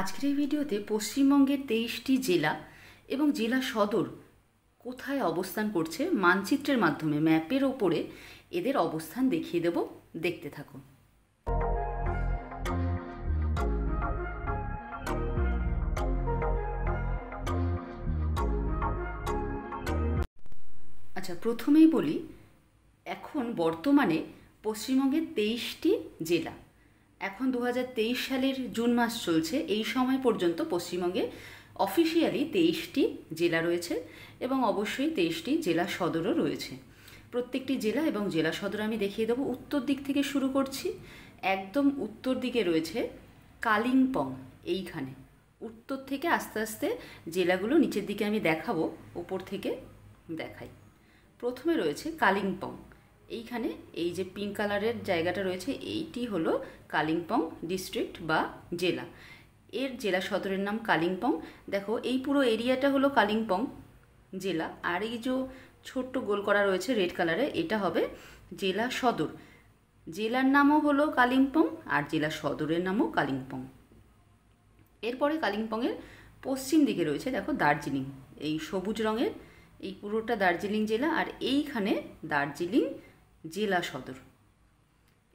আজকের এই ভিডিওতে পশ্চিমবঙ্গের তেইশটি জেলা এবং জেলা সদর কোথায় অবস্থান করছে মানচিত্রের মাধ্যমে, ম্যাপের ওপরে এদের অবস্থান দেখিয়ে দেব। দেখতে থাকুন। আচ্ছা প্রথমেই বলি, এখন বর্তমানে পশ্চিমবঙ্গের তেইশটি জেলা। এখন দু হাজার তেইশ সালের জুন মাস চলছে। এই সময় পর্যন্ত পশ্চিমবঙ্গে অফিসিয়ালি তেইশটি জেলা রয়েছে এবং অবশ্যই তেইশটি জেলা সদরও রয়েছে। প্রত্যেকটি জেলা এবং জেলা সদর আমি দেখিয়ে দেবো। উত্তর দিক থেকে শুরু করছি। একদম উত্তর দিকে রয়েছে কালিম্পং, এইখানে। উত্তর থেকে আস্তে আস্তে জেলাগুলো নিচের দিকে আমি দেখাবো উপর থেকে দেখাই। প্রথমে রয়েছে কালিম্পং। এইখানে এই যে পিঙ্ক কালারের জায়গাটা রয়েছে, এইটি হলো কালিম্পং ডিস্ট্রিক্ট বা জেলা। এর জেলা সদরের নাম কালিম্পং। দেখো, এই পুরো এরিয়াটা হলো কালিম্পং জেলা। আর এই যে ছোট্ট গোল করা রয়েছে রেড কালারে এটা হবে জেলা সদর। জেলার নামও হলো কালিম্পং আর জেলা সদরের নামও কালিম্পং। এরপরে কালিম্পংয়ের পশ্চিম দিকে রয়েছে, দেখো দার্জিলিং। এই সবুজ রঙের, এই পুরোটা দার্জিলিং জেলা। আর এইখানে দার্জিলিং জেলা সদর।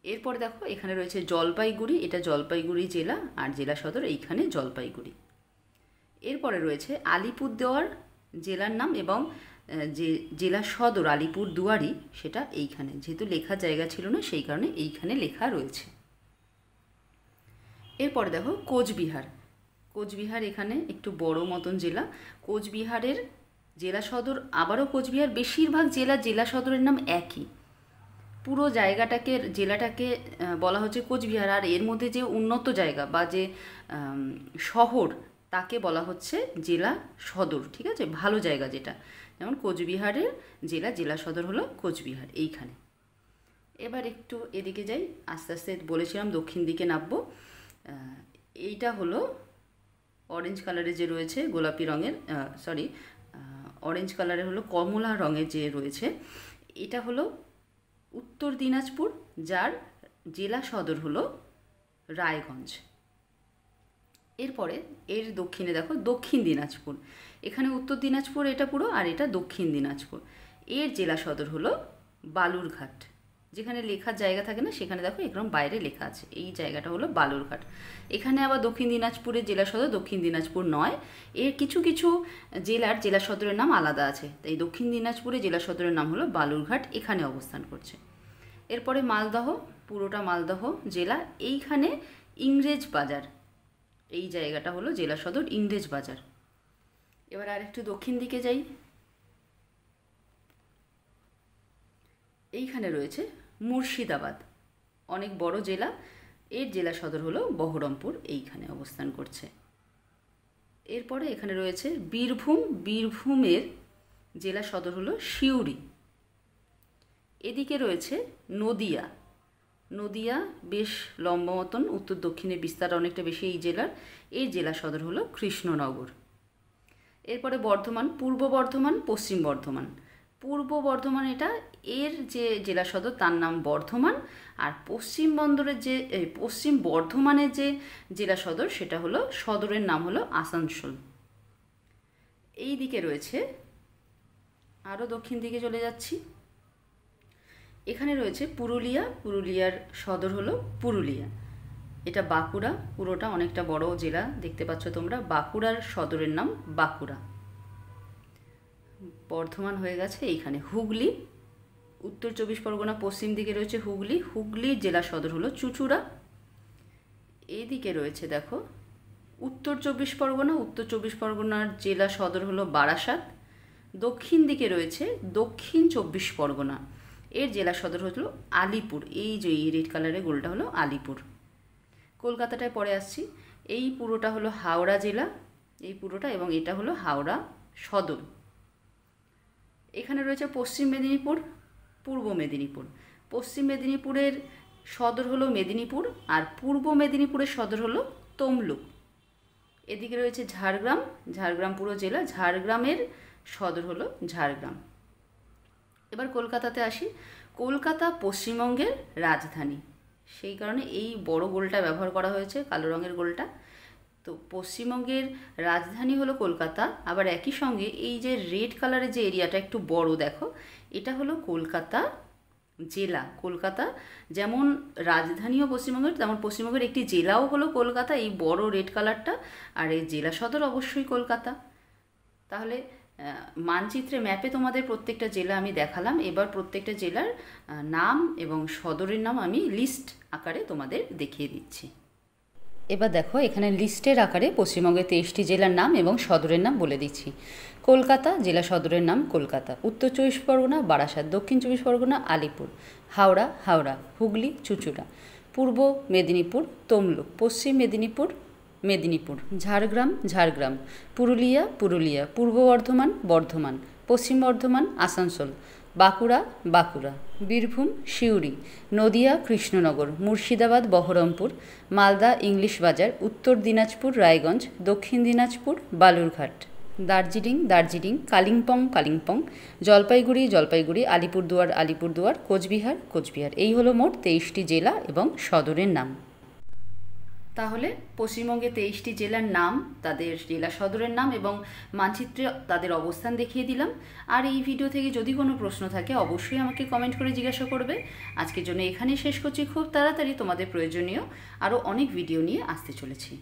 এরপরে দেখো, এখানে রয়েছে জলপাইগুড়ি, এটা জলপাইগুড়ি জেলা, আর জেলা সদর এইখানে জলপাইগুড়ি। এরপরে রয়েছে আলিপুরদুয়ার জেলার নাম এবং যে জেলা সদর আলিপুর দুয়ারি সেটা এইখানে। যেহেতু লেখার জায়গা ছিল না, সেই কারণে এইখানে লেখা রয়েছে। এরপরে দেখো, কোচবিহার। কোচবিহার এখানে একটু বড় মতন জেলা। কোচবিহারের জেলা সদর, আবারও কোচবিহার, বেশিরভাগ জেলা জেলা সদরের নাম একই। পুরো জায়গাটাকে, জেলাটাকে বলা হচ্ছে কোচবিহার। আর এর মধ্যে যে উন্নত জায়গা বা যে শহর, তাকে বলা হচ্ছে জেলা সদর, ঠিক আছে? ভালো জায়গা যেটা। যেমন কোচবিহারের জেলা জেলা সদর হলো কোচবিহার, এইখানে। এবার একটু এদিকে যাই। আস্তে আস্তে বলেছিলাম দক্ষিণ দিকে নামবো। এইটা হলো অরেঞ্জ কালারের যে রয়েছে গোলাপি রঙের সরি অরেঞ্জ কালারের হলো কমলা রঙের যে রয়েছে, এটা হলো উত্তর দিনাজপুর, যার জেলা সদর হলো রায়গঞ্জ। এরপরে এর দক্ষিণে দেখো, দক্ষিণ দিনাজপুর। এখানে উত্তর দিনাজপুর এটা পুরো আর এটা দক্ষিণ দিনাজপুর। এর জেলা সদর হলো বালুরঘাট। যেখানে লেখার জায়গা থাকে না, সেখানে দেখো একদম বাইরে লেখা আছে। এই জায়গাটা হলো বালুরঘাট। এখানে আবার দক্ষিণ দিনাজপুরের জেলা সদর দক্ষিণ দিনাজপুর নয়, এর কিছু কিছু জেলার জেলা সদরের নাম আলাদা আছে। তাই দক্ষিণ দিনাজপুরের জেলা সদরের নাম হলো বালুরঘাট, এখানে অবস্থান করছে। এরপরে মালদহ, পুরোটা মালদহ জেলা। এইখানে ইংরেজ বাজার, এই জায়গাটা হলো জেলা সদর ইংরেজ বাজার। এবার আর একটু দক্ষিণ দিকে যাই। এইখানে রয়েছে মুর্শিদাবাদ। অনেক বড় জেলা। এর জেলা সদর হলো বহরমপুর, এইখানে অবস্থান করছে। এরপরে এখানে রয়েছে বীরভূম। বীরভূমের জেলা সদর হলো সিউড়ি। এদিকে রয়েছে নদিয়া। নদিয়া বেশ লম্বা মতন, উত্তর দক্ষিণে বিস্তার অনেকটা বেশি এই জেলার। এই জেলা সদর হলো কৃষ্ণনগর। এরপরে বর্ধমান, পূর্ব বর্ধমান, পশ্চিম বর্ধমান। পূর্ব বর্ধমান এটা, এর যে জেলা সদর তার নাম বর্ধমান, আর পশ্চিম বন্দরের যে পশ্চিম বর্ধমানের যে জেলা সদর সেটা হলো, সদরের নাম হলো আসানসোল। এই দিকে রয়েছে আরও দক্ষিণ দিকে চলে যাচ্ছি। এখানে রয়েছে পুরুলিয়া, পুরুলিয়ার সদর হলো পুরুলিয়া। এটা বাঁকুড়া, পুরোটা অনেকটা বড় জেলা, দেখতে পাচ্ছ তোমরা, বাঁকুড়ার সদরের নাম বাঁকুড়া। বর্ধমান হয়ে গেছে, এইখানে হুগলি। উত্তর চব্বিশ পরগনা, পশ্চিম দিকে রয়েছে হুগলি। হুগলির জেলা সদর হলো চুচুড়া। এইদিকে রয়েছে দেখো, উত্তর চব্বিশ পরগনা, উত্তর চব্বিশ পরগনার জেলা সদর হলো বারাসাত। দক্ষিণ দিকে রয়েছে দক্ষিণ চব্বিশ পরগনা। এর জেলা সদর হলো আলিপুর। এই যে এই রেড কালারের গোলটা হলো আলিপুর। কলকাতাটায় পরে আসছি। এই পুরোটা হলো হাওড়া জেলা, এই পুরোটা এবং এটা হলো হাওড়া সদর। এখানে রয়েছে পশ্চিম মেদিনীপুর, পূর্ব মেদিনীপুর। পশ্চিম মেদিনীপুরের সদর হলো মেদিনীপুর আর পূর্ব মেদিনীপুরের সদর হলো তমলুক। এদিকে রয়েছে ঝাড়গ্রাম ঝাড়গ্রাম পুরো জেলা, ঝাড়গ্রামের সদর হলো ঝাড়গ্রাম। এবার কলকাতাতে আসি। কলকাতা পশ্চিমবঙ্গের রাজধানী। সেই কারণে এই বড় গোলটা ব্যবহার করা হয়েছে, কালো রঙের গোলটা। তো পশ্চিমবঙ্গের রাজধানী হলো কলকাতা। আবার একই সঙ্গে এই যে রেড কালারের যে এরিয়াটা একটু বড় দেখো, এটা হলো কলকাতা জেলা। কলকাতা যেমন রাজধানীও পশ্চিমবঙ্গের, তেমন পশ্চিমবঙ্গের একটি জেলাও হলো কলকাতা, এই বড় রেড কালারটা। আর এই জেলা সদর অবশ্যই কলকাতা। তাহলে মানচিত্রে ম্যাপে তোমাদের প্রত্যেকটা জেলা আমি দেখালাম। এবার প্রত্যেকটা জেলার নাম এবং সদরের নাম আমি লিস্ট আকারে তোমাদের দেখিয়ে দিচ্ছি। এবার দেখো, এখানে লিস্টের আকারে পশ্চিমবঙ্গের তেইশটি জেলার নাম এবং সদরের নাম বলে দিচ্ছি। কলকাতা, জেলা সদরের নাম কলকাতা। উত্তর চব্বিশ পরগনা, বারাসাত। দক্ষিণ চব্বিশ পরগনা, আলিপুর। হাওড়া হাওড়া। হুগলি, চুচুড়া। পূর্ব মেদিনীপুর, তমলুক। পশ্চিম মেদিনীপুর মেদিনীপুর। ঝাড়গ্রাম ঝাড়গ্রাম। পুরুলিয়া পুরুলিয়া। পূর্ব বর্ধমান বর্ধমান। পশ্চিম বর্ধমান, আসানসোল। বাঁকুড়া বাঁকুড়া, বীরভূম, সিউড়ি, নদিয়া, কৃষ্ণনগর, মুর্শিদাবাদ, বহরমপুর, মালদা, ইংলিশ বাজার, উত্তর দিনাজপুর, রায়গঞ্জ, দক্ষিণ দিনাজপুর, বালুরঘাট। দার্জিলিং দার্জিলিং, কালিম্পং কালিম্পং, জলপাইগুড়ি জলপাইগুড়ি, আলিপুরদুয়ার আলিপুরদুয়ার, কোচবিহার কোচবিহার। এই হলো মোট তেইশটি জেলা এবং সদরের নাম। তাহলে পশ্চিমবঙ্গে তেইশটি জেলার নাম, তাদের জেলা সদরের নাম এবং মানচিত্রে তাদের অবস্থান দেখিয়ে দিলাম। আর এই ভিডিও থেকে যদি কোনো প্রশ্ন থাকে, অবশ্যই আমাকে কমেন্ট করে জিজ্ঞাসা করবে। আজকের জন্য এখানেই শেষ করছি। খুব তাড়াতাড়ি তোমাদের প্রয়োজনীয় আরও অনেক ভিডিও নিয়ে আসতে চলেছি।